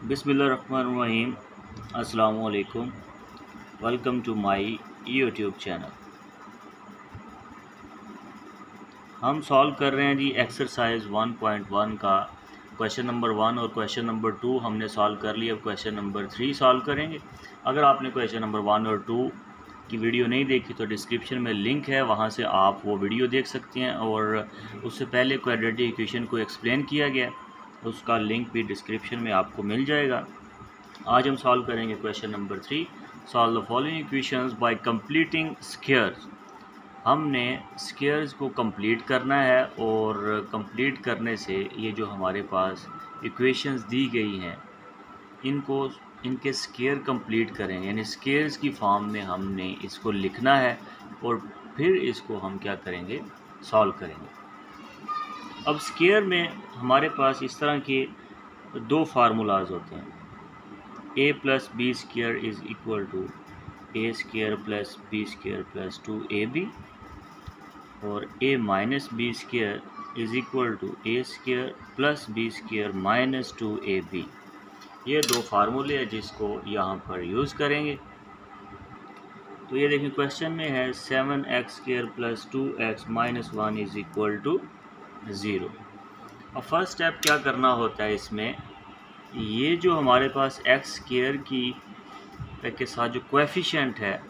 बिसमीम असलकुम welcome to my YouTube channel. हम सॉल्व कर रहे हैं जी एक्सरसाइज 1.1 का। क्वेश्चन नंबर वन और क्वेश्चन नंबर टू हमने सॉल्व कर लिया। अब क्वेश्चन नंबर थ्री सॉल्व करेंगे। अगर आपने क्वेश्चन नंबर वन और टू की वीडियो नहीं देखी तो डिस्क्रिप्शन में लिंक है। वहाँ से आप वो वीडियो देख सकते हैं और उससे पहले क्वाड्रेटिक इक्वेशन को एक्सप्लेन किया गया। उसका लिंक भी डिस्क्रिप्शन में आपको मिल जाएगा। आज हम सॉल्व करेंगे question number three solve the following equations by completing squares हमने स्केयर्स को कंप्लीट करना है और कंप्लीट करने से ये जो हमारे पास इक्वेशंस दी गई हैं, इनको, इनके स्केयर कंप्लीट करेंगे यानी स्केयर्स की फॉर्म में हमने इसको लिखना है और फिर इसको हम क्या करेंगे? सॉल्व करेंगे। अब स्केयर में हमारे पास इस तरह के दो फार्मूलाज होते हैं। A plus B square is equal to A square plus B square plus two A B और A minus B square is equal to A square plus B square minus two A B ये दो फार्मूले हैं जिसको यहाँ पर use करेंगे। तो ये देखिए क्वेश्चन में है seven X square plus two X minus one is equal to zero और फ़र्स्ट स्टेप क्या करना होता है इसमें? ये जो हमारे पास एक्स केयर की के साथ जो कोएफिशिएंट है,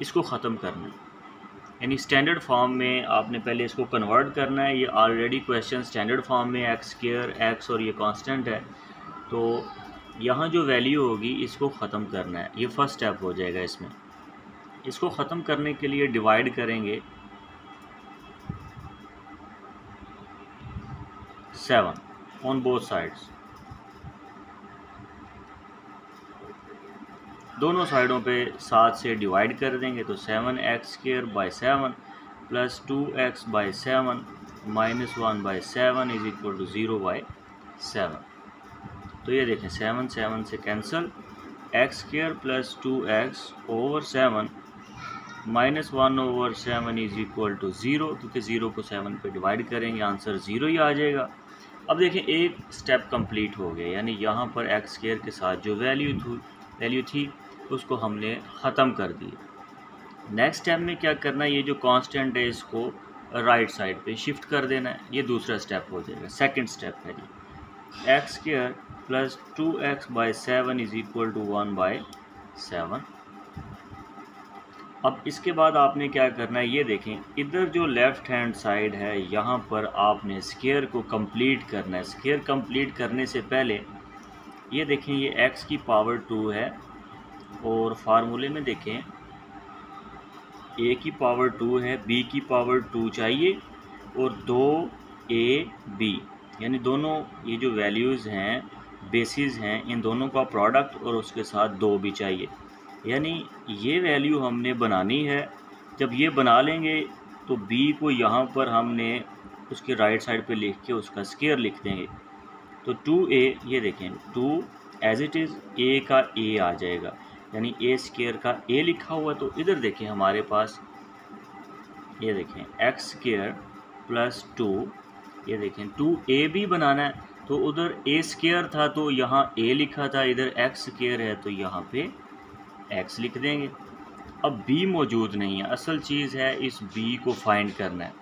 इसको ख़त्म करना है। यानी स्टैंडर्ड फॉर्म में आपने पहले इसको कन्वर्ट करना है। ये ऑलरेडी क्वेश्चन स्टैंडर्ड फॉर्म में एक्स केयर एक्स और ये कांस्टेंट है। तो यहाँ जो वैल्यू होगी, इसको ख़त्म करना है। ये फ़र्स्ट स्टेप हो जाएगा इसमें। इसको ख़त्म करने के लिए डिवाइड करेंगे। सेवन ऑन बोथ साइड्स दोनों साइडों पे सात से डिवाइड कर देंगे तो seven X square by seven plus two X by seven minus one by seven is equal to zero by seven तो ये देखें सेवन सेवन से cancel X square plus two X over seven minus one over seven is equal to zero क्योंकि zero को seven पे divide करेंगे answer zero ही आ जाएगा। अब देखें, एक स्टेप कंप्लीट हो गया, यानी यहाँ पर एक्स स्केयर के साथ जो वैल्यू थी वैल्यू थी, उसको हमने ख़त्म कर दिया। नेक्स्ट स्टेप में क्या करना है? ये जो कांस्टेंट है, इसको राइट साइड पे शिफ्ट कर देना है। ये दूसरा स्टेप हो जाएगा सेकंड स्टेप है जी X square plus two X by seven is equal to one by seven अब इसके बाद आपने क्या करना है, ये देखें, इधर जो लेफ़्ट हैंड साइड है, यहाँ पर आपने स्केयर को कंप्लीट करना है। स्केयर कंप्लीट करने से पहले, ये देखें, ये एक्स की पावर टू है और फार्मूले में देखें ए की पावर टू है बी की पावर टू चाहिए और दो ए बी यानी दोनों ये जो वैल्यूज़ हैं बेसिस हैं, इन दोनों का प्रोडक्ट और उसके साथ दो भी चाहिए। यानी ये वैल्यू हमने बनानी है। जब ये बना लेंगे तो बी को यहाँ पर हमने उसके राइट साइड पे लिख के उसका स्केयर लिख देंगे। तो टू ए ये देखें two as it is A का ए आ जाएगा। यानी ए स्केयर का ए लिखा हुआ तो इधर देखें हमारे पास, ये देखें एक्स स्केयर प्लस टू ये देखें टू ए भी बनाना है। तो उधर ए स्केयर था तो यहाँ ए लिखा था, इधर एक्स स्केयर है तो यहाँ पे एक्स लिख देंगे। अब बी मौजूद नहीं है। असल चीज़ है इस बी को फाइंड करना है।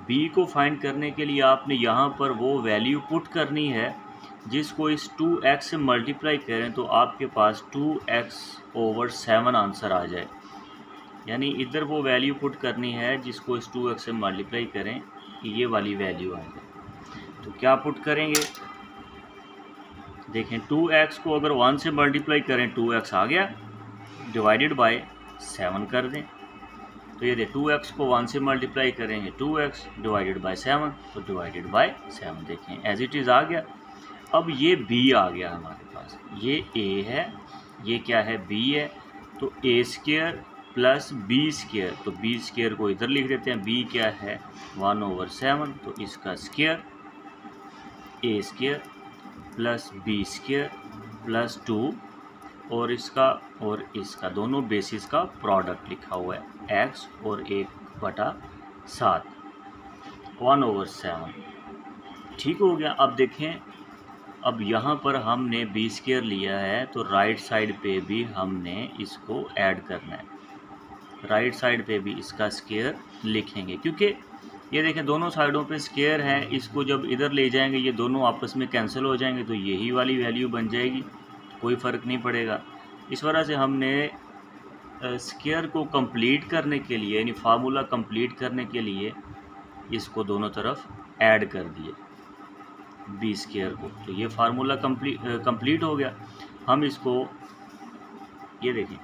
बी को फाइंड करने के लिए आपने यहाँ पर वो वैल्यू पुट करनी है, जिसको इस टू एक्स से मल्टीप्लाई करें तो आपके पास two X over seven answer आ जाए। यानी इधर वो वैल्यू पुट करनी है, जिसको इस टू एक्स से मल्टीप्लाई करें, ये वाली वैल्यू आ जाए। तो क्या पुट करेंगे? देखें टू एक्स को अगर वन से मल्टीप्लाई करें टू एक्स आ गया। डिवाइडेड बाय सेवन कर दें। तो ये दे टू एक्स को वन से मल्टीप्लाई करेंगे two X divided by seven तो डिवाइडेड बाई सेवन देखें एज इट इज़ आ गया। अब ये बी आ गया हमारे पास। ये ए है, ये क्या है बी है तो A square plus B square तो बी स्केयर को इधर लिख देते हैं बी क्या है वन ओवर सेवन तो इसका square A square plus B square plus two और इसका और इसका दोनों बेसिस का प्रोडक्ट लिखा हुआ है। एक्स और एक बटा सात। वन ओवर सेवन ठीक हो गया। अब देखें, अब यहाँ पर हमने बी स्केयर लिया है तो राइट साइड पे भी हमने इसको ऐड करना है। राइट साइड पे भी इसका स्केयर लिखेंगे, क्योंकि ये देखें, दोनों साइडों पे स्केयर है। इसको जब इधर ले जाएँगे, ये दोनों आपस में कैंसिल हो जाएँगे तो यही वाली वैल्यू बन जाएगी। कोई फ़र्क नहीं पड़ेगा। इस वजह से हमने स्केयर को कंप्लीट करने के लिए, यानी फार्मूला कंप्लीट करने के लिए इसको दोनों तरफ़ ऐड कर दिए बी स्केयर को। तो ये फार्मूला कंप्लीट कंप्लीट हो गया। हम इसको, ये देखें,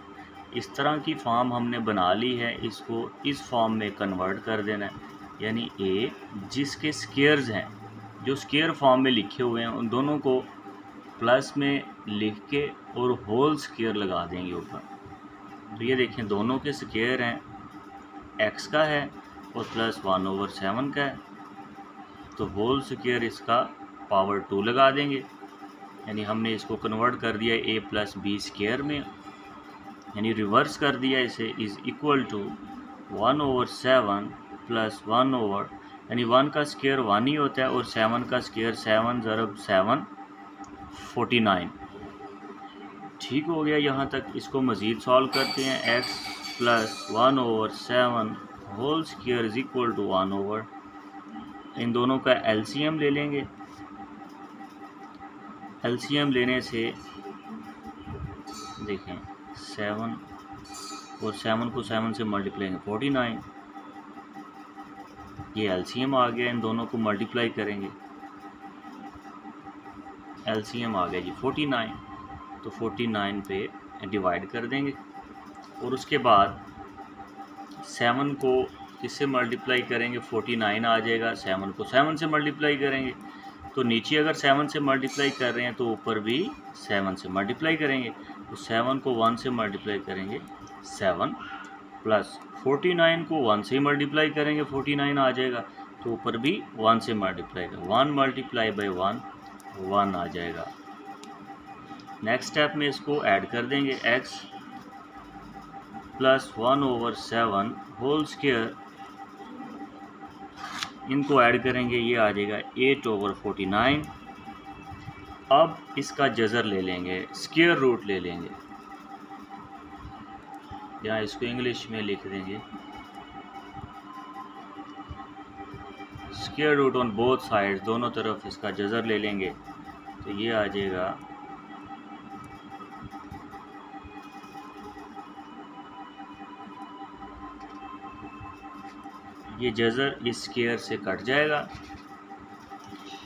इस तरह की फॉर्म हमने बना ली है, इसको इस फॉर्म में कन्वर्ट कर देना है। यानी ए जिसके स्केयर्स हैं, जो स्केयर फॉर्म में लिखे हुए हैं, उन दोनों को प्लस में लिख के और होल स्केयर लगा देंगे ऊपर। तो ये देखें, दोनों के स्केयर हैं। एक्स का है और प्लस वन ओवर सेवन का है। तो होल स्केयर इसका पावर टू लगा देंगे। यानी हमने इसको कन्वर्ट कर दिया ए प्लस बी स्केयर में। यानी रिवर्स कर दिया इसे is equal to one over seven plus one over यानी वन का स्केयर वन ही होता है और सेवन का स्केयर सेवन ज़रब सेवन फोर्टी नाइन। ठीक हो गया यहाँ तक। इसको मज़ीद सॉल्व करते हैं। X plus one over seven whole square is equal to one over इन दोनों का एलसीएम ले लेंगे। एलसीएम लेने से देखें सेवन और सेवन को सेवन से मल्टीप्लाई फोर्टी नाइन। ये एलसीएम आ गया। इन दोनों को मल्टीप्लाई करेंगे। एलसीएम आ गया जी, फोर्टी नाइन। तो फोर्टी नाइन पे डिवाइड कर देंगे। और उसके बाद सेवन को किससे मल्टीप्लाई करेंगे, फोर्टी नाइन आ जाएगा। सेवन को सेवन से मल्टीप्लाई करेंगे। तो नीचे अगर सेवन से मल्टीप्लाई कर रहे हैं तो ऊपर भी सेवन से मल्टीप्लाई करेंगे। तो सेवन को वन से मल्टीप्लाई करेंगे सेवन प्लस फोर्टी नाइन को वन से मल्टीप्लाई करेंगे, फोर्टी नाइन आ जाएगा। तो ऊपर भी वन से मल्टीप्लाई कर one multiply by one one आ जाएगा। नेक्स्ट स्टेप में इसको ऐड कर देंगे X plus one over seven whole square इनको ऐड करेंगे, ये आ जाएगा एट ओवर फोर्टी नाइन अब इसका जज़र ले लेंगे स्केयर रूट ले लेंगे। या इसको इंग्लिश में लिख देंगे। Square root on both side दोनों तरफ़ इसका जज़र ले लेंगे। तो ये आ जाएगा। ये जज़र इस स्केयर से कट जाएगा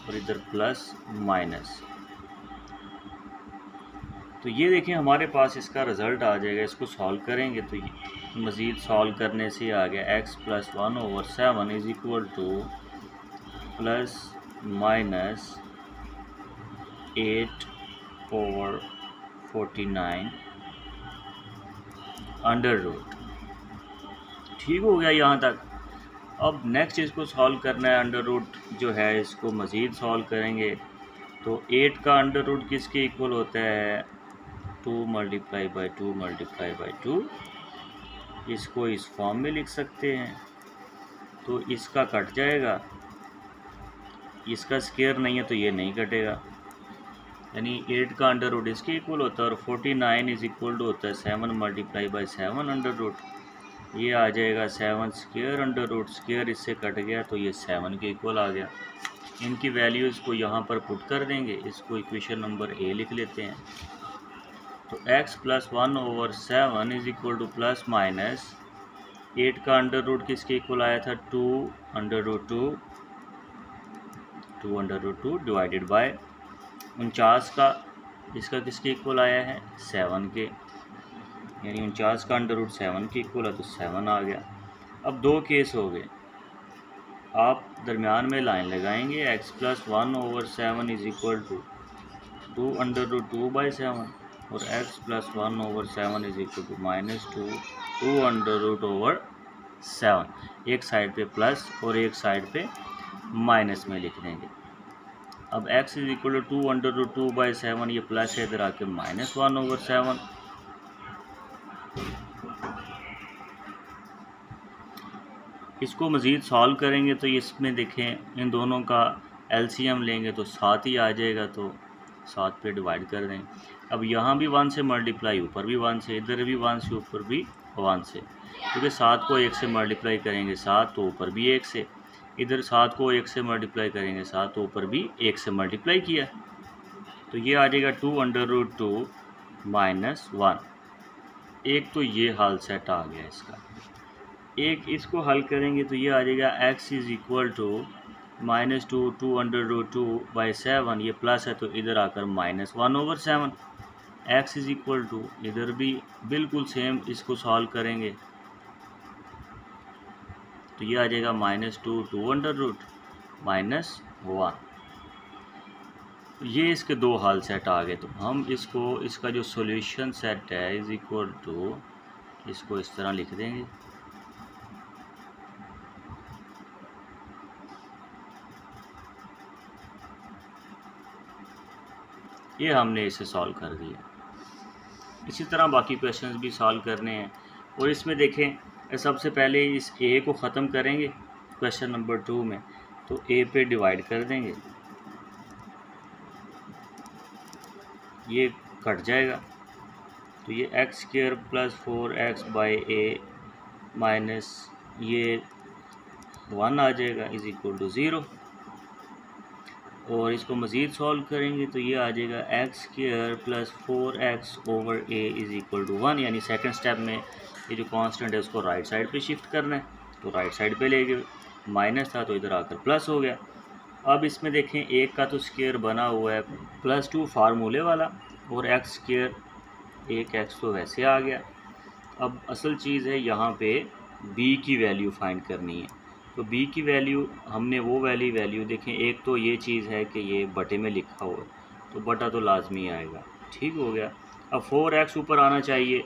और इधर प्लस माइनस तो ये देखें, हमारे पास इसका रिज़ल्ट आ जाएगा। इसको सॉल्व करेंगे तो मज़ीद सॉल्व करने से आ गया X plus one over seven is equal to plus minus eight over forty nine under root ठीक हो गया यहाँ तक। अब नेक्स्ट इसको सॉल्व करना है अंडर रूट जो है, इसको मज़ीद सॉल्व करेंगे। तो एट का अंडर रूट किसके इक्वल होता है? Two multiply by two multiply by two इसको इस फॉर्म में लिख सकते हैं। तो इसका कट जाएगा। इसका स्केयर नहीं है तो ये नहीं कटेगा यानी एट का अंडर रूट इसके इक्वल होता है और forty nine is equal to होता है seven multiply by seven under root ये आ जाएगा seven square under root square इससे कट गया तो ये सेवन के इक्वल आ गया। इनकी वैल्यूज़ को यहाँ पर पुट कर देंगे। इसको इक्वेशन नंबर ए लिख लेते हैं। तो x plus one over seven is equal to plus minus eight का अंडर रूट किसके इक्वल आया था? Two under root two two under root two divided by उनचास का, इसका किसके इक्वल आया है? सेवन के। यानी उनचास का अंडर रूट सेवन के इक्वल है तो सेवन आ गया। अब दो केस हो गए। आप दरमियान में लाइन लगाएँगे x plus one over seven is equal to two under root two by seven और X plus one over seven is equal to minus two two under root over seven एक side पे plus और एक side पे minus में लिख देंगे। अब x is equal to two under two two by seven ये प्लस है इधर आके माइनस वन ओवर सेवन इसको मज़ीद सॉल्व करेंगे तो इसमें देखें, इन दोनों का एलसीएम लेंगे तो सात ही आ जाएगा तो सात पे डिवाइड कर दें। अब यहाँ भी वन से मल्टीप्लाई ऊपर भी वन से, इधर भी वन से, ऊपर भी वन से। क्योंकि सात को एक से मल्टीप्लाई करेंगे, सात तो ऊपर भी एक से। इधर सात को एक से मल्टीप्लाई करेंगे, सात तो ऊपर भी एक से मल्टीप्लाई किया तो ये आ जाएगा two under root two minus one एक तो ये हाल सेट आ गया इसका। एक इसको हल करेंगे तो ये आ जाएगा x is equal to minus two two under root two by seven ये प्लस है तो इधर आकर minus one over seven x is equal to इधर भी बिल्कुल सेम इसको सॉल्व करेंगे। तो ये आ जाएगा minus two two under root minus one ये इसके दो हाल सेट आ गए तो हम इसको, इसका जो सॉल्यूशन सेट है इज़ इक्वल टू इसको इस तरह लिख देंगे। ये हमने इसे सॉल्व कर दिया। इसी तरह बाकी क्वेश्चंस भी सॉल्व करने हैं। और इसमें देखें सबसे पहले इस ए को ख़त्म करेंगे क्वेश्चन नंबर टू में। तो ए पे डिवाइड कर देंगे। ये कट जाएगा। तो ये x square plus four x by a minus ये वन आ जाएगा इज़ इक्वल टू ज़ीरो और इसको मज़ीद सॉल्व करेंगे तो ये आ जाएगा x square plus four x over a is equal to one यानी सेकेंड स्टेप में ये जो कांस्टेंट है उसको राइट साइड पे शिफ्ट करना है तो राइट साइड पे ले गए माइनस था तो इधर आकर प्लस हो गया। अब इसमें देखें, एक का तो स्केयर बना हुआ है प्लस टू फार्मूले वाला, और एक्स स्केयर एक एक्स तो वैसे आ गया। अब असल चीज़ है, यहाँ पे बी की वैल्यू फाइंड करनी है। तो बी की वैल्यू हमने वो वाली वैल्यू देखें, एक तो ये चीज़ है कि ये बटे में लिखा हुआ है तो बटा तो लाजमी आएगा, ठीक हो गया। अब फोर एक्स ऊपर आना चाहिए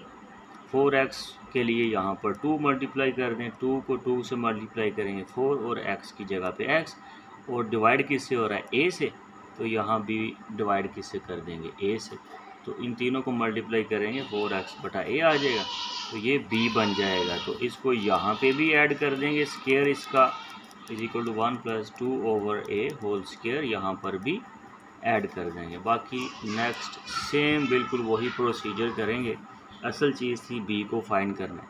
फोर एक्स के लिए यहाँ पर टू मल्टीप्लाई कर दें, टू को टू से मल्टीप्लाई करेंगे, फोर और एक्स की जगह पे एक्स और डिवाइड किससे हो रहा है, ए से तो यहाँ भी डिवाइड किससे कर देंगे, ए से तो इन तीनों को मल्टीप्लाई करेंगे, फोर एक्स बटा ए आ जाएगा तो ये बी बन जाएगा तो इसको यहाँ पे भी ऐड कर देंगे स्केयर इसका is equal to one plus two over a whole square यहाँ पर भी ऐड कर देंगे, बाकी नेक्स्ट सेम बिल्कुल वही प्रोसीजर करेंगे असल चीज़ थी बी को फाइंड करना।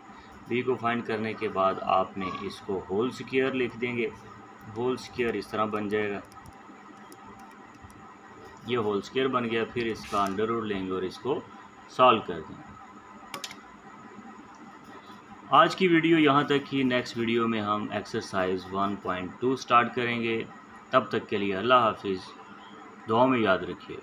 बी को फाइंड करने के बाद आपने इसको होल स्केयर लिख देंगे। होल स्केयर इस तरह बन जाएगा। ये होल स्केयर बन गया, फिर इसका अंडर रूट लेंगे और इसको सॉल्व कर देंगे। आज की वीडियो यहाँ तक ही नेक्स्ट वीडियो में हम एक्सरसाइज 1.2 स्टार्ट करेंगे। तब तक के लिए अल्लाह हाफिज़। दुआ में याद रखिए